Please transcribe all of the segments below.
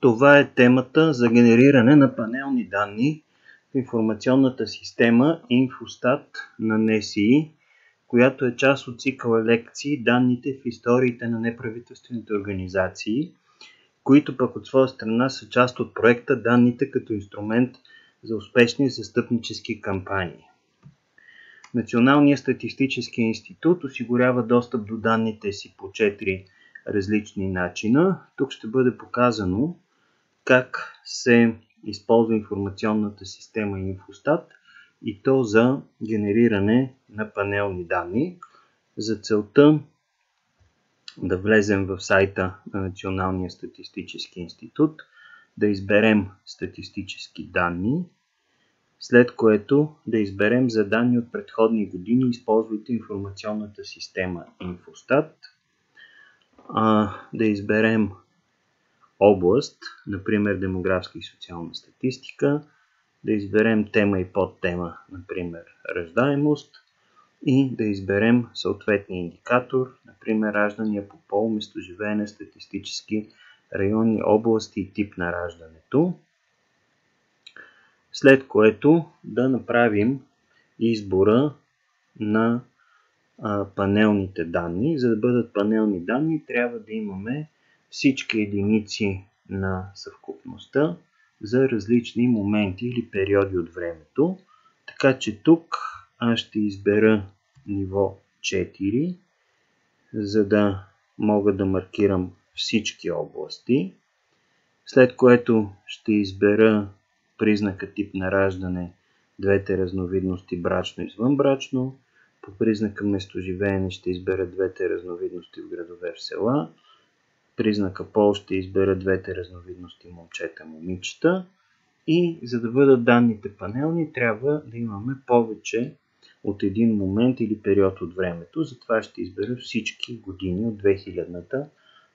Това е темата за генериране на панелни данни в информационната система Infostat на НСИ, която е част от цикъла лекции Данните в историите на неправителствените организации, които пък от своя страна са част от проекта Данните като инструмент за успешни застъпнически кампании. Националният статистически институт осигурява достъп до данните си по 4 различни начина. Тук ще бъде показано как се използва информационната система Инфостат и то за генериране на панелни данни. За целта да влезем в сайта на Националния статистически институт, да изберем статистически данни, след което да изберем за данни от предходни години, използвайте информационната система Infostat, да изберем област, например демографска и социална статистика, да изберем тема и подтема, например раждаемост и да изберем съответния индикатор, например раждания по пол, местоживеене, статистически райони, области и тип на раждането. След което да направим избора на панелните данни. За да бъдат панелни данни, трябва да имаме всички единици на съвкупността за различни моменти или периоди от времето. Така че тук аз ще избера ниво 4, за да мога да маркирам всички области. След което ще избера признака тип на раждане, двете разновидности брачно и извънбрачно. По признака местоживеене ще избера двете разновидности в градове в села признака пол ще избера двете разновидности момчета-момичета и за да бъдат данните панелни трябва да имаме повече от един момент или период от времето. Затова ще избера всички години от 2000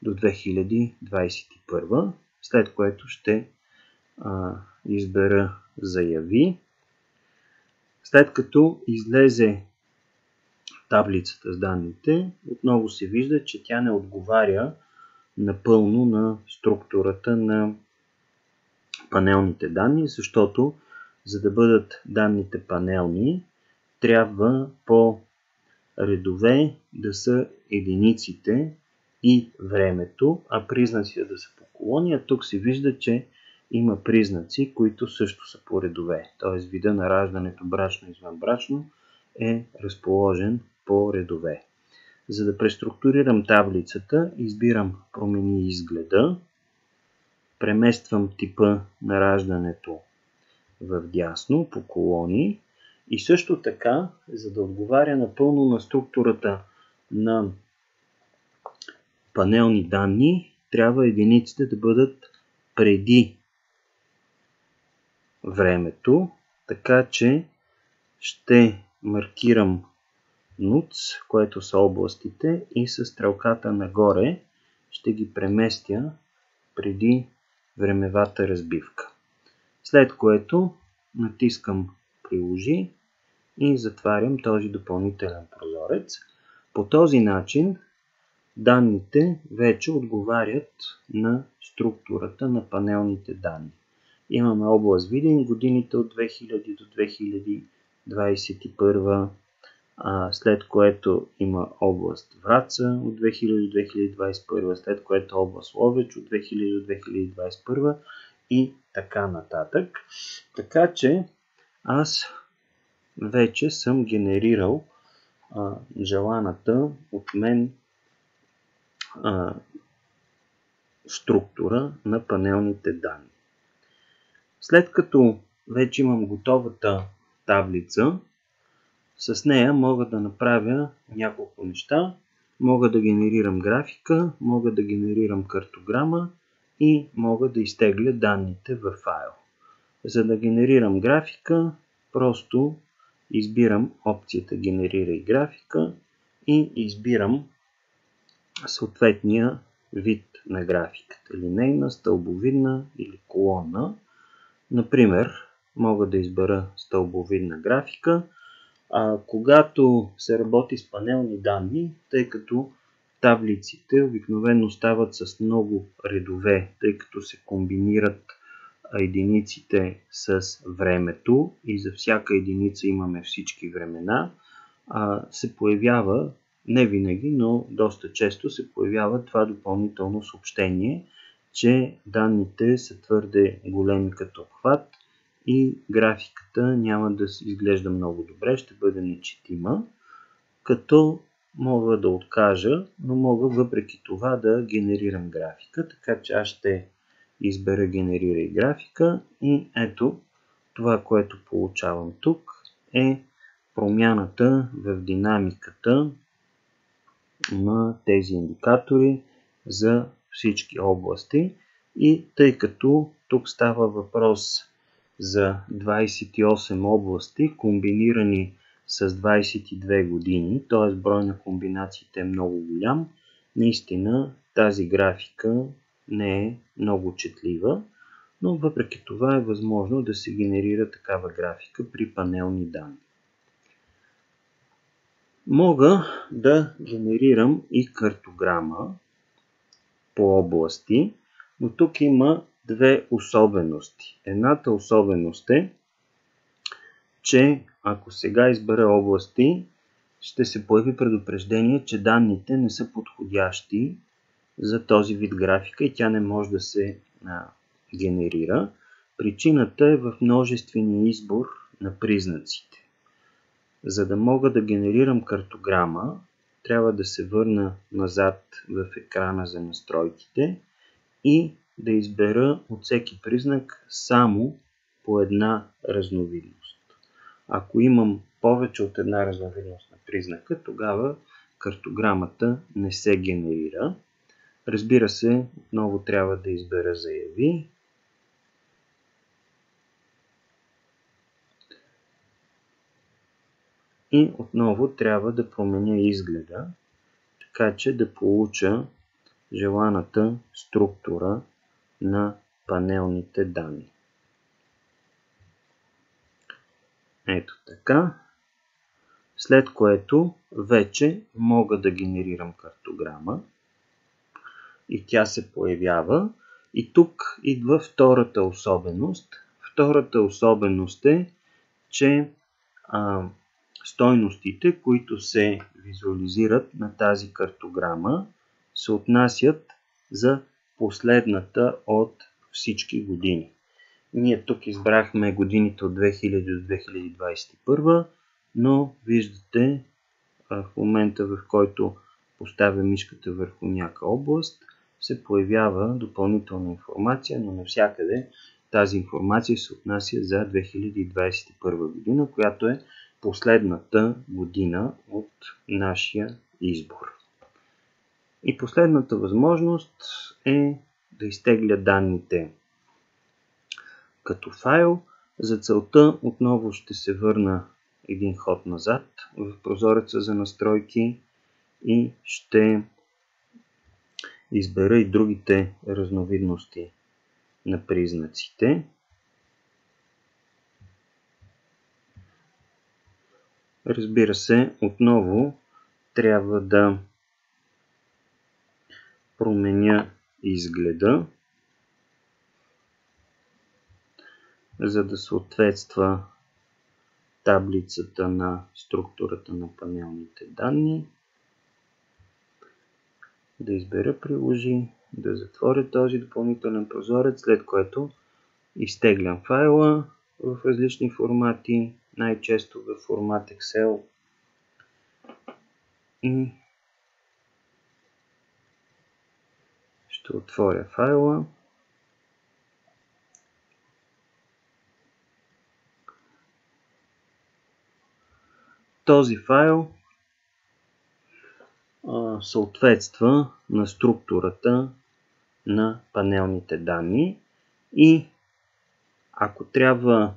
до 2021, след което ще а, избера заяви. След като излезе таблицата с данните, отново се вижда, че тя не отговаря напълно на структурата на панелните данни, защото за да бъдат данните панелни, трябва по редове да са единиците и времето, а признаци да са по колония. Тук се вижда, че има признаци, които също са по редове. Т.е. вида на раждането брачно и извънбрачно е разположен по редове. За да преструктурирам таблицата, избирам промени изгледа, премествам типа на раждането в дясно по колони и също така, за да отговаря напълно на структурата на панелни данни, трябва единиците да бъдат преди времето, така че ще маркирам НУЦ, което са областите, и с стрелката нагоре ще ги преместя преди времевата разбивка. След което натискам приложи и затварям този допълнителен прозорец. По този начин данните вече отговарят на структурата на панелните данни. Имаме област Видин, годините от 2000 до 2021 след което има област Враца от 2000 до 2021, след което област Ловеч от 2000 до 2021 и така нататък. Така че аз вече съм генерирал а, желаната от мен а, структура на панелните данни. След като вече имам готовата таблица, с нея мога да направя няколко неща. Мога да генерирам графика, мога да генерирам картограма и мога да изтегля данните в файл. За да генерирам графика, просто избирам опцията Генерирай графика и избирам съответния вид на графиката. Линейна, стълбовидна или колонна. Например, мога да избера стълбовидна графика – а, когато се работи с панелни данни, тъй като таблиците обикновено стават с много редове, тъй като се комбинират единиците с времето и за всяка единица имаме всички времена, се появява, не винаги, но доста често се появява това допълнително съобщение, че данните са твърде големи като обхват и графиката няма да изглежда много добре, ще бъде нечетима, като мога да откажа, но мога въпреки това да генерирам графика, така че аз ще избера генерирай графика и ето това, което получавам тук е промяната в динамиката на тези индикатори за всички области. И тъй като тук става въпрос за 28 области, комбинирани с 22 години, т.е. брой на комбинациите е много голям, наистина тази графика не е много четлива, но въпреки това е възможно да се генерира такава графика при панелни данни. Мога да генерирам и картограма по области, но тук има две особености. Едната особеност е, че ако сега избера области, ще се появи предупреждение, че данните не са подходящи за този вид графика и тя не може да се а, генерира. Причината е в множествения избор на признаците. За да мога да генерирам картограма, трябва да се върна назад в екрана за настройките и да избера от всеки признак само по една разновидност. Ако имам повече от една разновидност на признака, тогава картограмата не се генерира. Разбира се, отново трябва да избера заяви. И отново трябва да променя изгледа, така че да получа желаната структура на панелните данни. Ето така. След което вече мога да генерирам картограма и тя се появява. И тук идва втората особеност. Втората особеност е, че а, стойностите, които се визуализират на тази картограма, се отнасят за последната от всички години. Ние тук избрахме годините от 2000 до 2021, но виждате в момента в който поставя мишката върху някаква област, се появява допълнителна информация, но навсякъде тази информация се отнася за 2021 година, която е последната година от нашия избор. И последната възможност е да изтегля данните като файл. За целта отново ще се върна един ход назад в прозореца за настройки и ще избера и другите разновидности на признаците. Разбира се, отново трябва да променя изгледа, за да съответства таблицата на структурата на панелните данни. Да избера приложи, да затворя този допълнителен прозорец, след което изтеглям файла в различни формати, най-често в формат Excel и ще отворя файла. Този файл съответства на структурата на панелните данни и ако трябва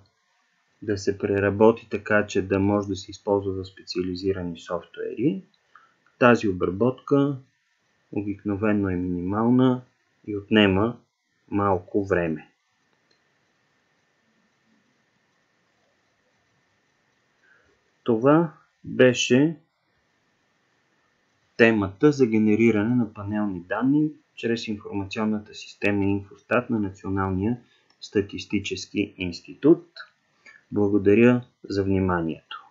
да се преработи така, че да може да се използва за специализирани софтуери, тази обработка обикновено е минимална и отнема малко време. Това беше темата за генериране на панелни данни чрез информационната система Инфостат на Националния статистически институт. Благодаря за вниманието.